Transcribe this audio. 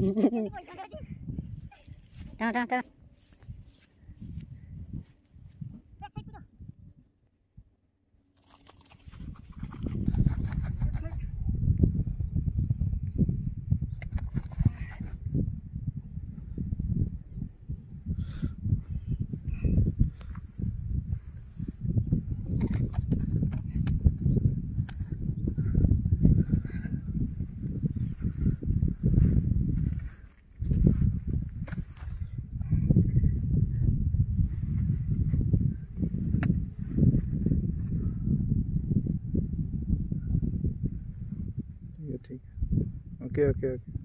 Down, down, down. ठीक है। Okay okay okay.